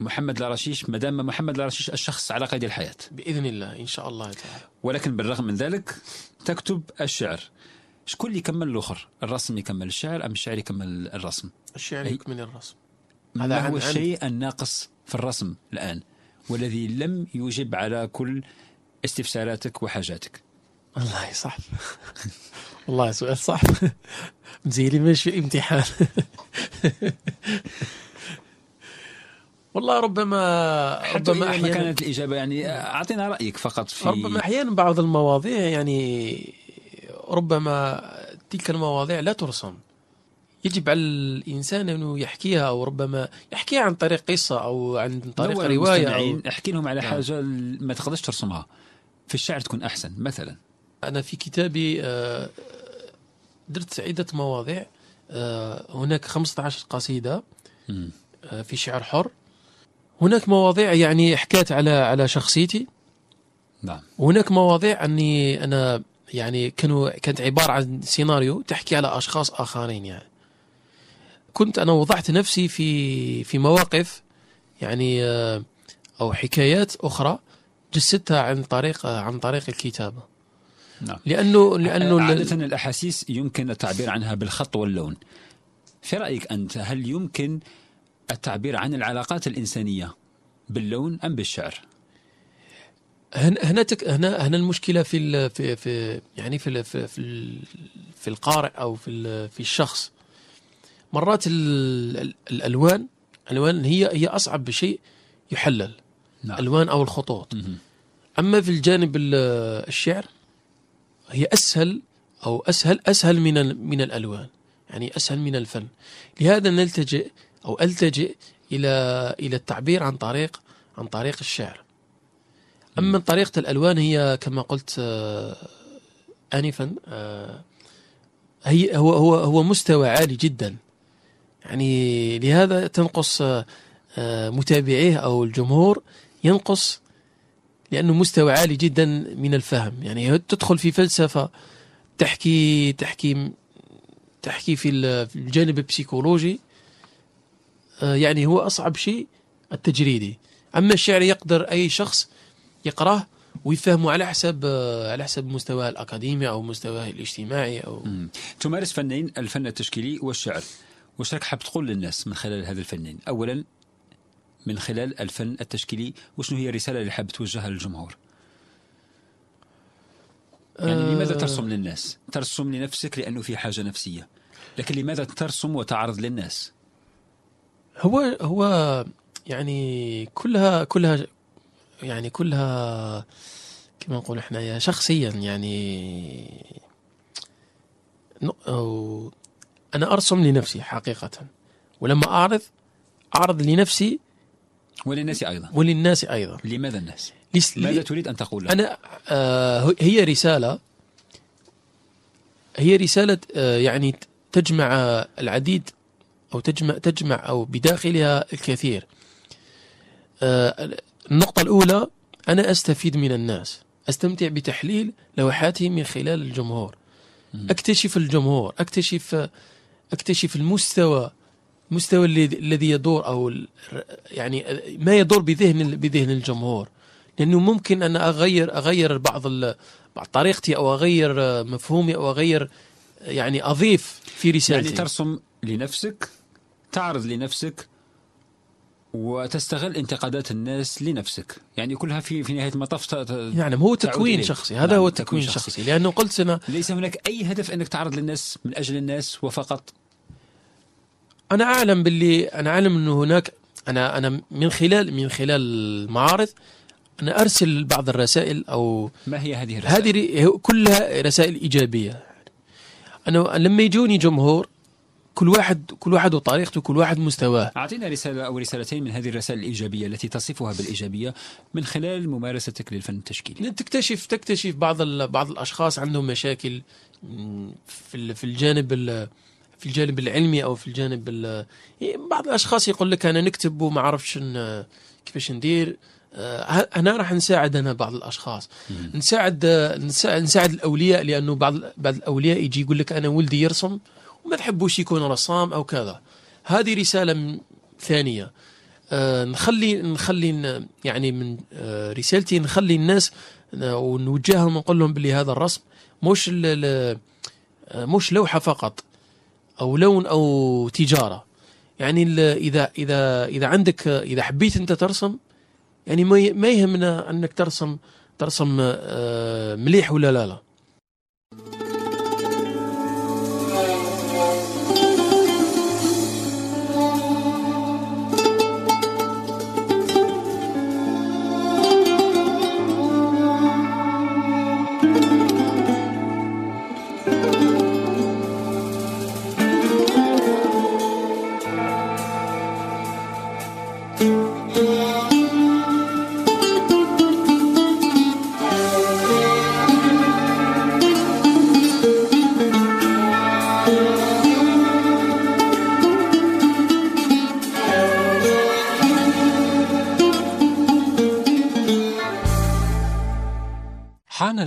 محمد لارشيش ما دام محمد لارشيش الشخص على قيد الحياة. بإذن الله إن شاء الله تعالى. ولكن بالرغم من ذلك تكتب الشعر. شكون اللي يكمل الآخر؟ الرسم يكمل الشعر أم الشعر يكمل الرسم؟ الشعر يكمل الرسم. هذا هو الشيء الناقص في الرسم الآن والذي لم يجب على كل استفساراتك وحاجاتك. والله صعب. *laughs* والله سؤال صعب. مزيلي ماشي في امتحان. *laughs* والله ربما حتى ربما أحيانا كانت الإجابة يعني أعطينا رأيك فقط في ربما أحيانا بعض المواضيع يعني ربما تلك المواضيع لا ترسم. يجب على الإنسان انه يحكيها أو ربما يحكيها عن طريق قصة أو عن طريق رواية المستمعين، احكي لهم على نعم. حاجة ما تقدرش ترسمها. في الشعر تكون أحسن مثلا. أنا في كتابي آه، درت عدة مواضيع آه، هناك 15 قصيدة. آه، في شعر حر. هناك مواضيع يعني حكات على على شخصيتي. نعم. وهناك مواضيع أني أنا يعني كانوا كانت عبارة عن سيناريو تحكي على أشخاص آخرين يعني. كنت أنا وضعت نفسي في في مواقف يعني آه، أو حكايات أخرى جسدتها عن طريق عن طريق الكتابة. نعم. لأنه لأنه ال- عادة الأحاسيس يمكن التعبير عنها بالخط واللون. في رأيك أنت هل يمكن التعبير عن العلاقات الإنسانية باللون أم بالشعر؟ هنا هنا تك هنا هنا المشكلة في ال في في يعني في ال في في, ال في القارئ أو في في الشخص. مرات ال ال الألوان الألوان هي هي أصعب شيء يحلل نعم. الألوان أو الخطوط. أما في الجانب ال- الشعر هي أسهل أو أسهل أسهل من من الألوان يعني أسهل من الفن. لهذا نلتجئ أو ألتجئ إلى إلى التعبير عن طريق عن طريق الشعر. اما طريقة الألوان هي كما قلت آه، انفا آه، هي هو هو هو مستوى عالي جدا. يعني لهذا تنقص آه، متابعيه أو الجمهور ينقص لأنه مستوى عالي جدا من الفهم. يعني تدخل في فلسفة تحكي تحكي تحكي في ال- في الجانب البسيكولوجي يعني هو أصعب شيء التجريدي. أما الشعر يقدر أي شخص يقرأه ويفهمه على حسب على حسب مستواه الأكاديمي أو مستواه الاجتماعي أو مم. تمارس فنين الفن التشكيلي والشعر. واش راك حاب تقول للناس من خلال هذا الفنين اولا من خلال الفن التشكيلي وشنو هي الرسالة اللي حاب توجهها للجمهور؟ يعني آه، لماذا ترسم للناس؟ ترسم لنفسك لأنه في حاجة نفسية. لكن لماذا ترسم وتعرض للناس؟ هو هو يعني كلها كلها يعني كلها كما نقول إحنا يا شخصيا يعني أنا أرسم لنفسي حقيقه ولما أعرض أعرض لنفسي وللناس أيضا. وللناس أيضا. لماذا الناس؟ لس- ماذا تريد أن تقول لهم؟ أنا آه هي رسالة هي رسالة آه يعني تجمع العديد أو تجمع تجمع أو بداخلها الكثير. آه النقطة الأولى أنا أستفيد من الناس أستمتع بتحليل لوحاتهم من خلال الجمهور. مم. أكتشف الجمهور أكتشف أكتشف المستوى المستوى الذي يدور ال- يعني ما يدور بذهن بذهن الجمهور. لأنه ممكن أن أغير أغير بعض بعض طريقتي أو أغير آه، مفهومي أو أغير آه، يعني أضيف في يعني رسالتي ترسم لنفسك تعرض لنفسك وتستغل انتقادات الناس لنفسك يعني كلها في في نهاية المطاف يعني هو تكوين. شخصي هذا نعم، هو تكوين شخصي. شخصي لأنه قلت أنا ليس هناك أي هدف أنك تعرض للناس من أجل الناس وفقط أنا أعلم باللي أنا أعلم أنه هناك أنا أنا من خلال من خلال المعارض أنا أرسل بعض الرسائل أو ما هي هذه الرسائل؟ هذه كلها رسائل إيجابية أنا لما يجوني جمهور كل واحد كل واحد وطريقته كل واحد مستواه. أعطينا رسالة أو رسالتين من هذه الرسائل الإيجابية التي تصفها بالإيجابية من خلال ممارستك للفن التشكيلي. تكتشف تكتشف بعض بعض الأشخاص عندهم مشاكل في في الجانب ال- في الجانب العلمي أو في الجانب ال- بعض الأشخاص يقول لك أنا نكتب وما أعرفش كيفاش ندير. آه، أنا راح نساعد أنا بعض الأشخاص. نساعد, نساعد الأولياء لأنه بعض بعض الأولياء يجي يقول لك أنا ولدي يرسم. وما تحبوش يكون رسام أو كذا. هذه رسالة ثانية. آه، نخلي نخلي يعني من آه، رسالتي نخلي الناس آه، ونوجههم ونقول لهم باللي هذا الرسم مش آه، مش لوحة فقط أو لون أو تجارة. يعني إذا إذا إذا عندك إذا حبيت أنت ترسم يعني ما ما يهمنا أنك ترسم ترسم آه، مليح ولا لا لا.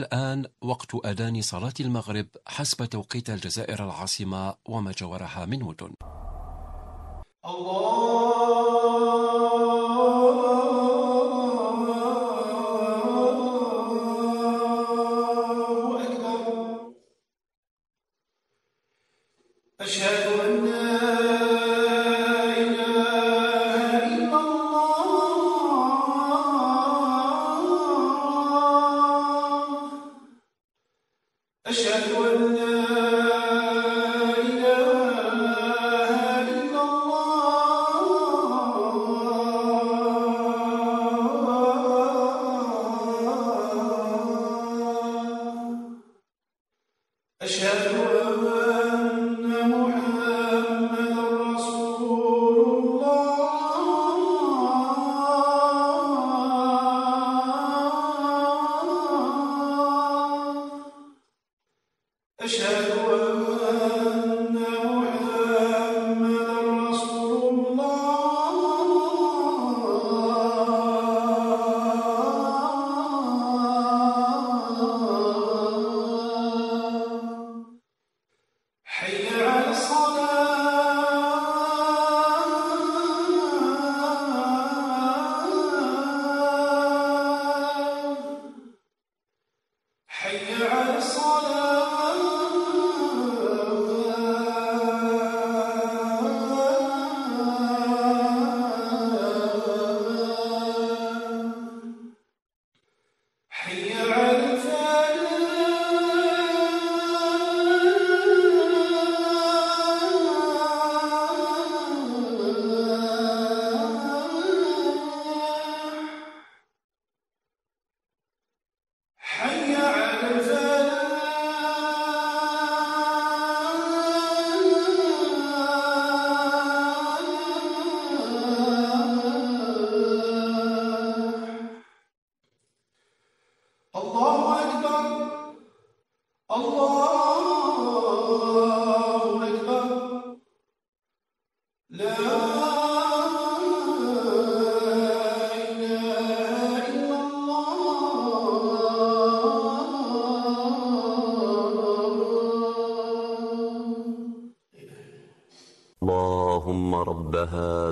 الآن وقت أذان صلاة المغرب حسب توقيت الجزائر العاصمة وما جاورها من مدن. أشهد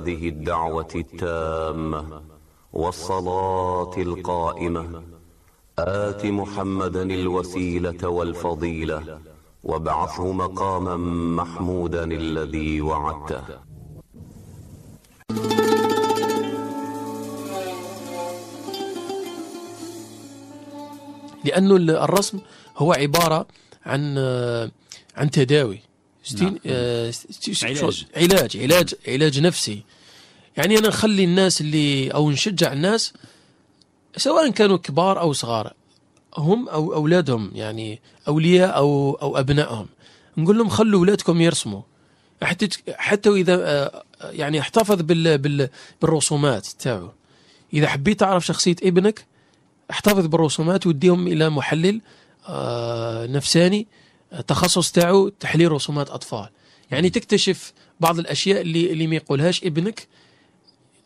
هذه الدعوة التامة والصلاة القائمة. آت محمدا الوسيلة والفضيلة وابعثه مقاما محمودا الذي وعدته. لأنه ال- الرسم هو عبارة عن آه، عن تداوي. نعم. آه، علاج. علاج علاج علاج نفسي. يعني أنا نخلي الناس اللي أو نشجع الناس سواء كانوا كبار أو صغار هم أو أولادهم يعني أولياء أو أو أبنائهم نقول لهم خلوا أولادكم يرسموا. حتى حتى اذا آه، يعني احتفظ بال بال بالرسومات تاعو. إذا حبيت تعرف شخصية ابنك احتفظ بالرسومات وديهم إلى محلل آه، نفساني آه، تخصص تاعو تحليل رسومات أطفال. يعني تكتشف بعض الأشياء اللي اللي ما يقولهاش ابنك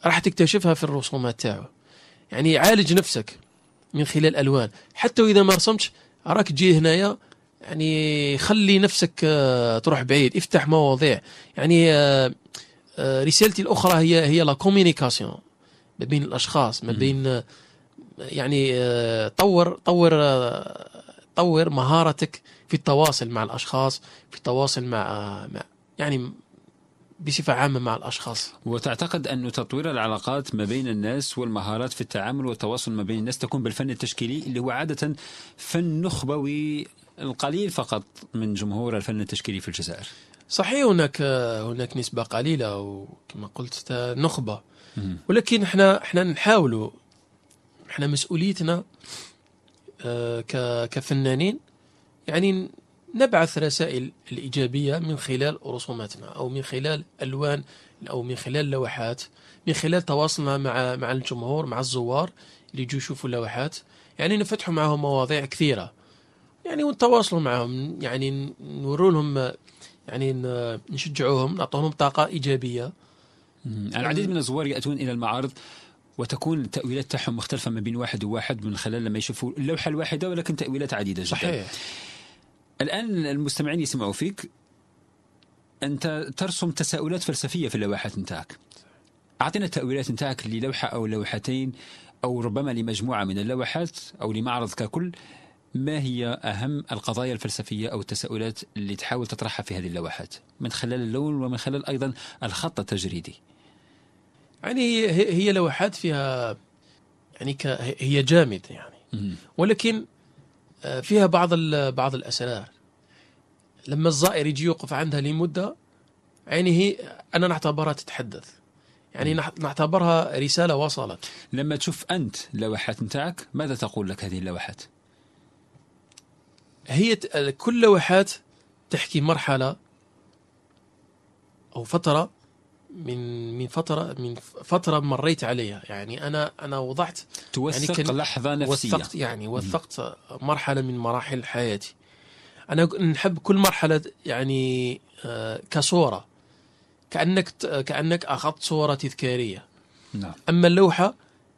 راح تكتشفها في الرسومات تاعو. يعني عالج نفسك من خلال ألوان. حتى وإذا ما رسمتش راك تجي هنايا يعني خلي نفسك آه، تروح بعيد. افتح مواضيع. يعني آه، آه، رسالتي الأخرى هي هي لا كوميونيكاسيون ما بين الأشخاص ما بين يعني طور طور طور مهارتك في التواصل مع الأشخاص في التواصل مع مع- يعني بصفة عامة مع الأشخاص. وتعتقد أن تطوير العلاقات ما بين الناس والمهارات في التعامل والتواصل ما بين الناس تكون بالفن التشكيلي اللي هو عادة فن نخبوي القليل فقط من جمهور الفن التشكيلي في الجزائر. صحيح هناك هناك نسبة قليلة وكما قلت نخبة. ولكن إحنا إحنا نحاولوا إحنا مسؤوليتنا آه، كفنانين يعني نبعث رسائل الإيجابية من خلال رسوماتنا أو من خلال ألوان أو من خلال لوحات من خلال تواصلنا مع مع الجمهور مع الزوار اللي يجوا يشوفوا اللوحات. يعني نفتحوا معهم مواضيع كثيرة. يعني ونتواصلوا معهم يعني نوروا لهم يعني نشجعوهم نعطوهم طاقة إيجابية. العديد من الزوار يأتون إلى المعارض وتكون التأويلات تاعهم مختلفة ما بين واحد وواحد من خلال لما يشوفوا اللوحة الواحدة ولكن تأويلات عديدة جدا. صحيح. الآن المستمعين يسمعوا فيك. أنت ترسم تساؤلات فلسفية في اللوحات نتاعك. أعطينا التأويلات نتاعك للوحة أو لوحتين أو ربما لمجموعة من اللوحات أو لمعرض ككل. ما هي أهم القضايا الفلسفية أو التساؤلات اللي تحاول تطرحها في هذه اللوحات؟ من خلال اللون ومن خلال أيضا الخط التجريدي. يعني هي لوحات فيها يعني هي جامدة يعني. ولكن فيها بعض ال- بعض الأسرار. لما الزائر يجي يوقف عندها لمدة يعني هي أنا نعتبرها تتحدث. يعني نعتبرها رسالة وصلت. لما تشوف أنت اللوحات نتاعك ماذا تقول لك هذه اللوحات؟ هي كل لوحات تحكي مرحلة أو فترة من من فترة من فترة مريت عليها. يعني أنا أنا وضعت توثق كان- لحظة نفسية. وثقت يعني وثقت مرحلة من مراحل حياتي. أنا نحب كل مرحلة يعني آه، كصورة. كأنك كأنك أخذت صورة تذكارية. نعم. أما اللوحة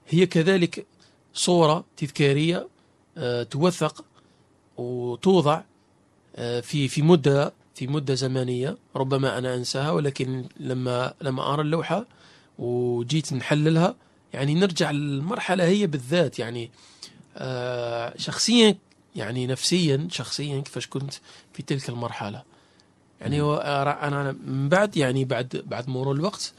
هي كذلك صورة تذكارية آه، توثق وتوضع آه، في في مدة في مدة زمنية ربما أنا أنساها ولكن لما لما أرى اللوحة وجيت نحللها يعني نرجع للمرحلة هي بالذات يعني آه، شخصيا يعني نفسيا شخصيا كيفاش كنت في تلك المرحلة. يعني آه، أنا من بعد يعني بعد بعد مرور الوقت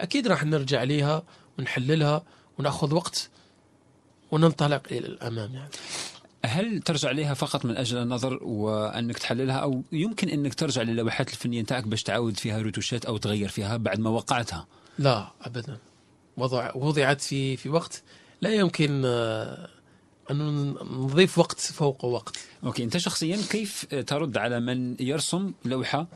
أكيد راح نرجع ليها ونحللها ونأخذ وقت وننطلق إلى الأمام يعني. هل ترجع لها فقط من أجل النظر وأنك تحللها؟ أو يمكن أنك ترجع للوحات الفنيه نتاعك باش تعاود فيها رتوشات أو تغير فيها بعد ما وقعتها؟ لا ابدا. وضع وضعت في في وقت لا يمكن آه، أن نضيف وقت فوق وقت. أوكي أنت شخصيا كيف ترد على من يرسم لوحة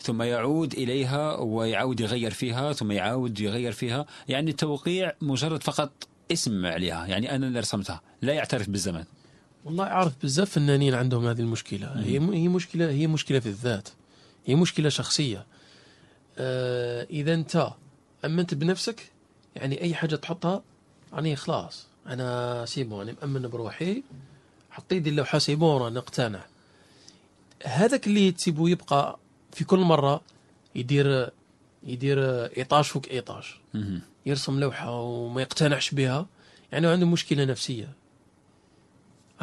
ثم يعود إليها ويعاود يغير فيها ثم يعاود يغير فيها؟ يعني التوقيع مجرد فقط اسم عليها يعني أنا اللي رسمتها لا يعترف بالزمن. والله أعرف بزاف فنانين عندهم هذه المشكلة. هي هي مشكلة هي مشكلة في الذات. هي مشكلة شخصية. آه إذا أنت أمنت بنفسك يعني أي حاجة تحطها يعني خلاص. أنا سيبون أنا مأمن بروحي. حطيت اللوحة سيبون نقتنع. هذاك اللي تسيبه يبقى في كل مرة يدير يدير ايطاج فوق ايطاج. يرسم لوحة وما يقتنعش بها. يعني عنده مشكلة نفسية.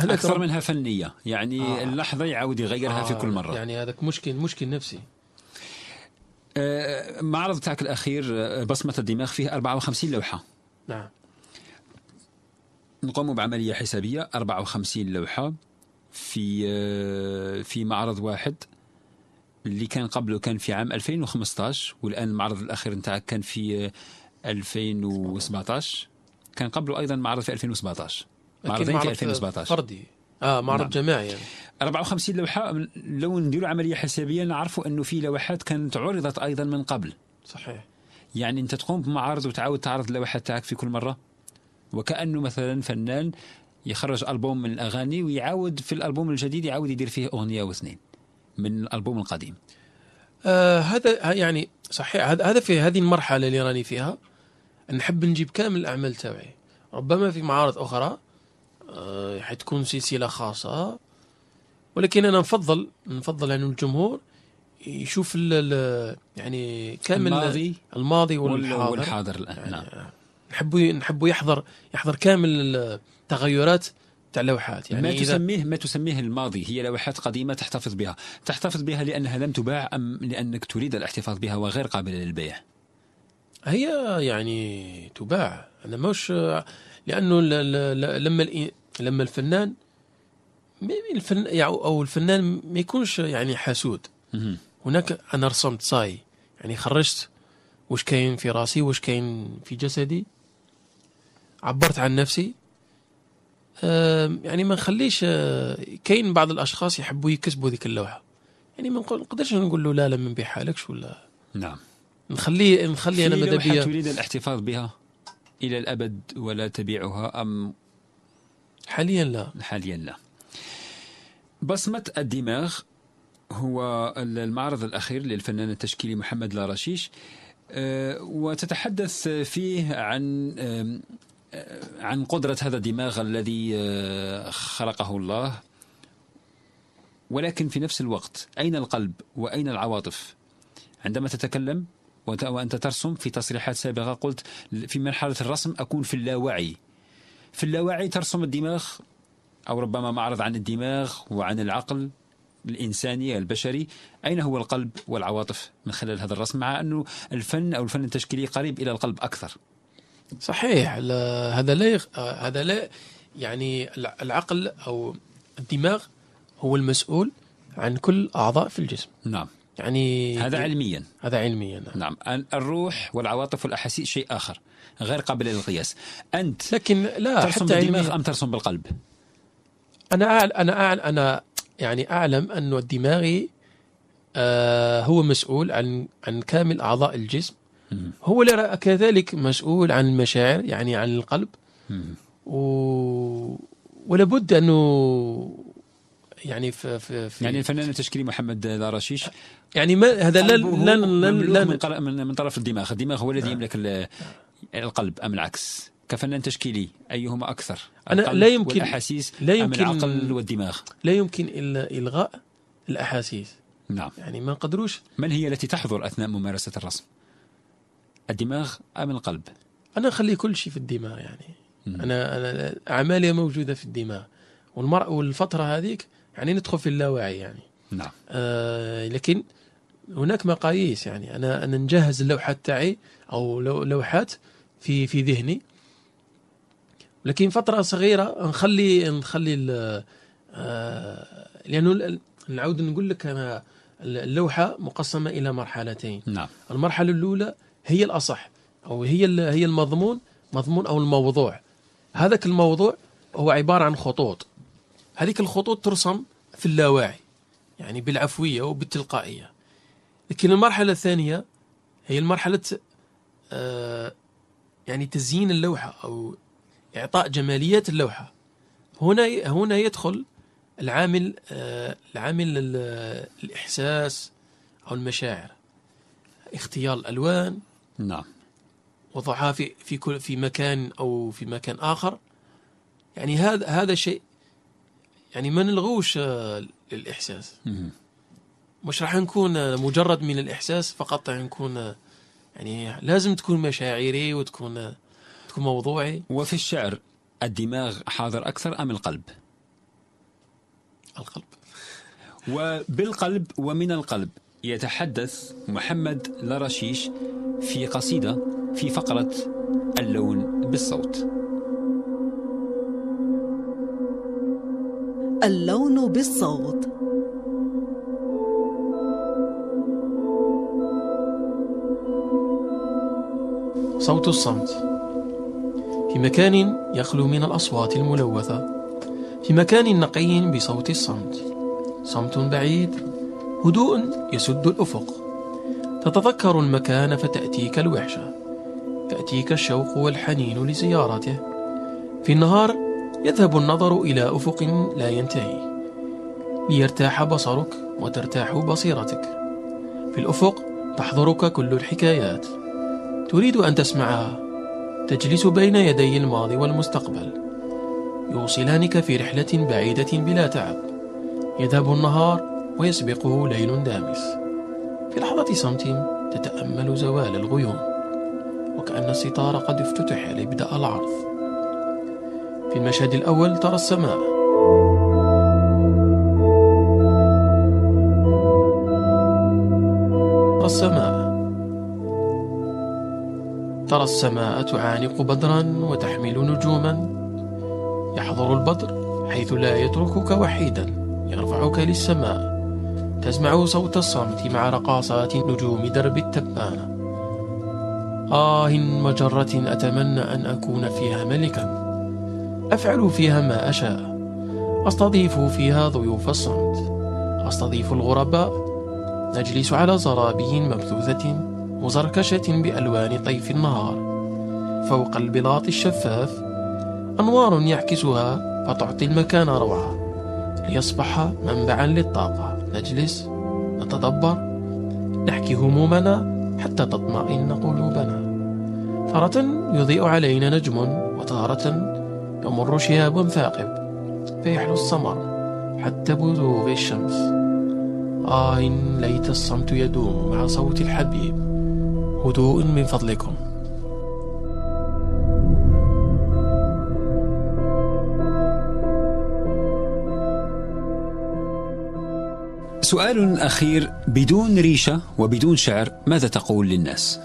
أكثر منها فنية. يعني آه. اللحظة يعاود يغيرها في آه، كل مرة. يعني هذاك مشكل مشكل نفسي. آه، معرض تاعك الأخير آه، بصمة الدماغ فيه 54 لوحة. نعم. نقوم بعملية حسابية 54 لوحة في آه، في معرض واحد. اللي كان قبله كان في عام 2015 والآن المعرض الأخير نتاعك كان في آه، 2017 كان قبله أيضا معرض في 2017 لكن معرضين في معرض 2017 فردي. آه معرض نعم. جماعي يعني. 54 لوحة لو نديروا عملية حسابية نعرفوا أنه في لوحات كانت عرضت أيضا من قبل. صحيح. يعني أنت تقوم بمعارض وتعاود تعرض اللوحات تاعك في كل مرة. وكأنه مثلا فنان يخرج ألبوم من الأغاني ويعاود في الألبوم الجديد يعاود يدير فيه أغنية واثنين من الألبوم القديم. آه هذا يعني صحيح هذا في هذه المرحلة اللي راني فيها. نحب نجيب كامل الأعمال تاعي. ربما في معارض أخرى حتكون سلسلة خاصة. ولكن أنا نفضل نفضل ان الجمهور يشوف ال يعني كامل الماضي الماضي وال- والحاضر. والحاضر نعم. نحب نحب يحضر يحضر كامل التغيرات تاع اللوحات. يعني ما يعني تسميه ما تسميه الماضي هي لوحات قديمة تحتفظ بها. تحتفظ بها لأنها لم تباع أم لأنك تريد الاحتفاظ بها وغير قابلة للبيع؟ هي يعني تباع. أنا مش لأنه لما لما الفنان الفن يعني أو الفنان ما يكونش يعني حسود. هناك أنا رسمت صاي يعني خرجت وش كاين في راسي وش كاين في جسدي؟ عبرت عن نفسي. آم، يعني ما نخليش آه، كاين بعض الأشخاص يحبوا يكسبوا ذيك اللوحة. يعني ما نقدرش نقول له لا لا ما نبيعها لكش ولا. نعم. نخليه نخلي أنا ماذا بيا؟ تريد الاحتفاظ بها إلى الأبد ولا تبيعها أم حاليا لا. حاليا لا. بصمة الدماغ هو المعرض الأخير للفنان التشكيلي محمد لارشيش آه، وتتحدث فيه عن آه، عن قدرة هذا الدماغ الذي آه، خلقه الله. ولكن في نفس الوقت أين القلب وأين العواطف؟ عندما تتكلم وأنت ترسم في تصريحات سابقة قلت في مرحلة الرسم أكون في اللاوعي. في اللاوعي ترسم الدماغ أو ربما معرض عن الدماغ وعن العقل الإنساني البشري. أين هو القلب والعواطف من خلال هذا الرسم؟ مع أنه الفن أو الفن التشكيلي قريب إلى القلب أكثر. صحيح لا هذا لا يخ... هذا لا يعني الع- العقل أو الدماغ هو المسؤول عن كل أعضاء في الجسم. نعم. يعني هذا علميا. هذا علميا نعم. نعم. ال- الروح والعواطف والأحاسيس شيء آخر. غير قابل للقياس. أنت لكن لا ترسم حتى بالدماغ علميا أم ترسم بالقلب؟ أنا أعلم أنا أعلم أنا يعني أعلم انه الدماغ آه هو مسؤول عن عن كامل أعضاء الجسم. هو كذلك مسؤول عن المشاعر يعني عن القلب. و... ولابد أنه يعني في, في, في يعني الفنان التشكيلي محمد لارشيش يعني ما هذا لا لا لا, من, من من طرف الدماغ. الدماغ هو الذي يملك ال- القلب أم العكس؟ كفنان تشكيلي أيهما أكثر؟ أنا القلب لا يمكن- والأحاسيس لا أم يمكن- العقل والدماغ؟ لا يمكن إلا إلغاء الأحاسيس. نعم. يعني ما نقدروش من هي التي تحضر أثناء ممارسة الرسم؟ الدماغ أم القلب؟ أنا نخلي كل شيء في الدماغ يعني. مم. أنا أنا أعمالي موجودة في الدماغ. والمر والفترة هذيك يعني ندخل في اللاوعي يعني. نعم. آه لكن هناك مقاييس يعني. أنا أنا نجهز اللوحات تاعي أو لو- لوحات في في ذهني. لكن فترة صغيرة نخلي نخلي آه لأنه نعود نقول لك أنا اللوحة مقسمة إلى مرحلتين. نعم. المرحلة الأولى هي الأصح أو هي هي المضمون مضمون أو الموضوع. هذاك الموضوع هو عبارة عن خطوط. هذيك الخطوط ترسم في اللاواعي يعني بالعفوية وبالتلقائية. لكن المرحلة الثانية هي المرحلة آه يعني تزيين اللوحة أو إعطاء جماليات اللوحة. هنا هنا يدخل العامل آه العامل ال- الإحساس أو المشاعر. اختيار الألوان. نعم. وضعها في في كل في مكان أو في مكان آخر. يعني هذا هذا شيء يعني ما نلغوش آه، الاحساس مم. مش راح نكون آه، مجرد من الإحساس فقط راح نكون آه، يعني لازم تكون مشاعري وتكون تكون موضوعي. وفي الشعر الدماغ حاضر أكثر أم القلب؟ القلب. وبالقلب ومن القلب يتحدث محمد لرشيش في قصيدة في فقرة اللون بالصوت. اللون بالصوت. صوت الصمت. في مكان يخلو من الأصوات الملوثة. في مكان نقي بصوت الصمت. صمت بعيد هدوء يسد الأفق. تتذكر المكان فتأتيك الوحشة يأتيك الشوق والحنين لزيارته. في النهار يذهب النظر إلى أفق لا ينتهي. ليرتاح بصرك وترتاح بصيرتك. في الأفق تحضرك كل الحكايات. تريد أن تسمعها. تجلس بين يدي الماضي والمستقبل. يوصلانك في رحلة بعيدة بلا تعب. يذهب النهار ويسبقه ليل دامس. في لحظة صمت تتأمل زوال الغيوم. وكأن الستار قد افتتح ليبدأ العرض. في المشهد الأول ترى السماء. السماء. ترى السماء تعانق بدرا وتحمل نجوما. يحضر البدر حيث لا يتركك وحيدا يرفعك للسماء. تسمع صوت الصمت مع رقاصات نجوم درب التبانة آه مجرة أتمنى أن أكون فيها ملكا. أفعل فيها ما أشاء. أستضيف فيها ضيوف الصمت. أستضيف الغرباء. نجلس على زرابي مبثوثة. مزركشة بألوان طيف النهار. فوق البلاط الشفاف أنوار يعكسها فتعطي المكان روعة. ليصبح منبعا للطاقة. نجلس نتدبر نحكي همومنا حتى تطمئن قلوبنا. تارة يضيء علينا نجم وتارة يمر شهاب ثاقب. فيحلو السمر حتى بزوغ الشمس. آه إن ليت الصمت يدوم مع صوت الحبيب. هدوء من فضلكم. سؤال أخير بدون ريشة وبدون شعر ماذا تقول للناس؟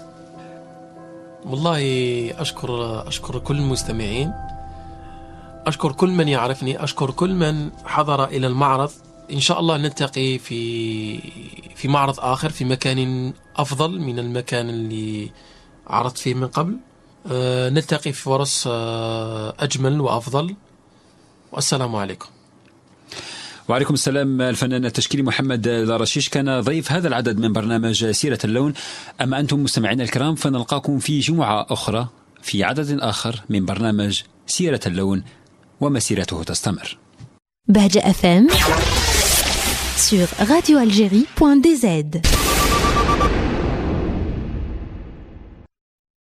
والله أشكر أشكر كل المستمعين. أشكر كل من يعرفني أشكر كل من حضر إلى المعرض. إن شاء الله نلتقي في في معرض آخر في مكان أفضل من المكان اللي عرضت فيه من قبل. أه نلتقي في فرص أه أجمل وأفضل. والسلام عليكم. وعليكم السلام الفنان التشكيلي محمد الرشيش كان ضيف هذا العدد من برنامج سيرة اللون. أما أنتم مستمعينا الكرام فنلقاكم في جمعة أخرى في عدد آخر من برنامج سيرة اللون ومسيرته تستمر. Badge FM sur radioalgérie.dz